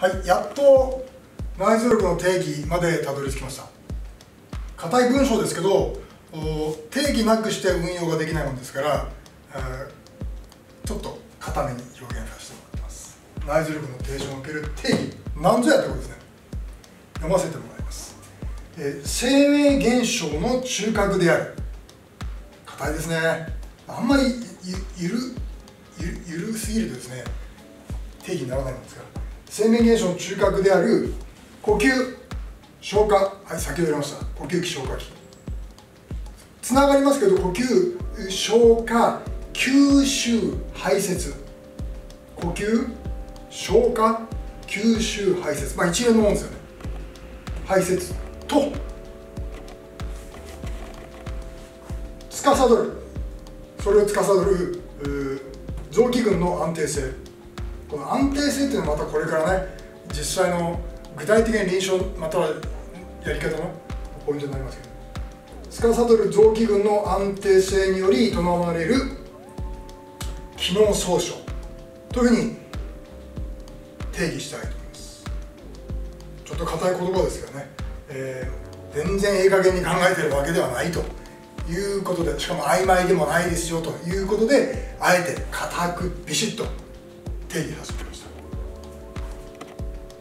はいやっと内臓力の定義までたどり着きました。硬い文章ですけど定義なくして運用ができないものですからちょっと硬めに表現させてもらってます。内臓力の提唱における定義何ぞやってことですね。読ませてもらいます、えー、生命現象の中核である。硬いですね。あんまりゆるゆるすぎるとですね定義にならないんですが生命現象の中核である呼吸消化。はい先ほど言いました。呼吸器消化器。つながりますけど呼吸消化吸収排泄。呼吸消化吸収排泄。まあ一連のもんですよね。排泄。と。司る。それを司る臓器群の安定性。この安定性っていうのはまたこれからね実際の具体的な臨床またはやり方のポイントになりますけど。司る臓器群の安定性により伴われる機能総称というふうに定義したいと思います。ちょっと硬い言葉ですけどね、えー、全然ええ加減に考えてるわけではないと。いうことでしかも曖昧でもないですよということであえて硬くビシッと定義始めました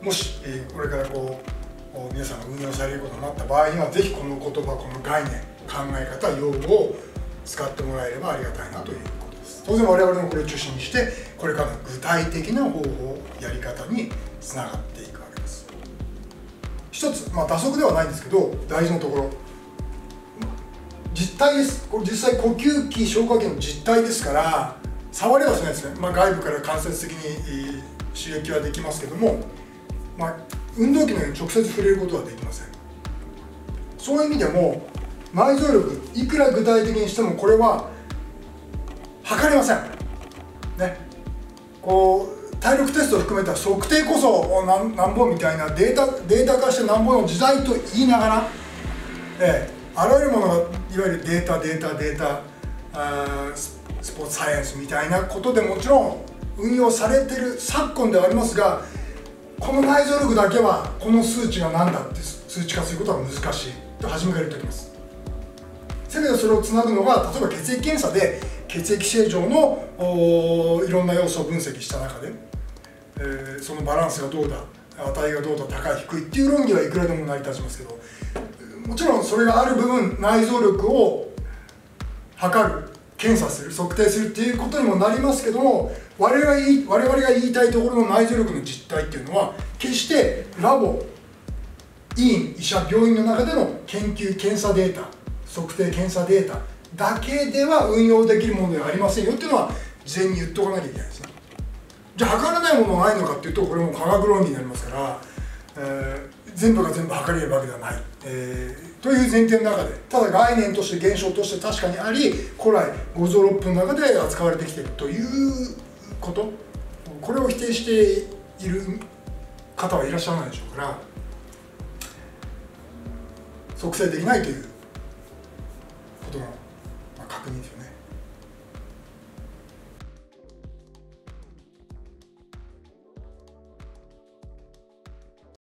もし、え、これからこう皆さんが運用されることになった場合にはぜひこの言葉この概念考え方用語を使ってもらえればありがたいなということです。当然我々もこれを中心にしてこれからの具体的な方法やり方につながっていくわけです。一つ、まあ、打足ではないんですけど大事なところ。実体です。これ実際呼吸器消化器の実体ですから触りはしないですね、まあ、外部から間接的に刺激はできますけども、まあ、運動器のように直接触れることはできません。そういう意味でも内臓力いくら具体的にしてもこれは測れません。ね。こう体力テストを含めた測定こそなんぼみたいなデータデータ化してなんぼの時代と言いながら、ええ、あらゆるものがいわゆるデータデータデータあスポーツサイエンスみたいなことでもちろん運用されてる昨今ではありますがこの内臓力だけはこの数値が何だって数値化することは難しいと初めから言っておきます。せめてそれをつなぐのが例えば血液検査で血液正常のいろんな要素を分析した中で、えー、そのバランスがどうだ値がどうだ高い低いっていう論議はいくらでも成り立ちますけどもちろんそれがある部分内臓力を測る検査する測定するっていうことにもなりますけども我々我々が言いたいところの内臓力の実態っていうのは決してラボ医院医者病院の中での研究検査データ測定検査データだけでは運用できるものではありませんよっていうのは事前に言っておかなきゃいけないですね。じゃあ測らないものはないのかっていうとこれも科学論議になりますから、えー全部が全部測れるわけではない、えー、という前提の中でただ概念として現象として確かにあり古来五臓六腑の中で扱われてきているということ。これを否定している方はいらっしゃらないでしょうから促成できないという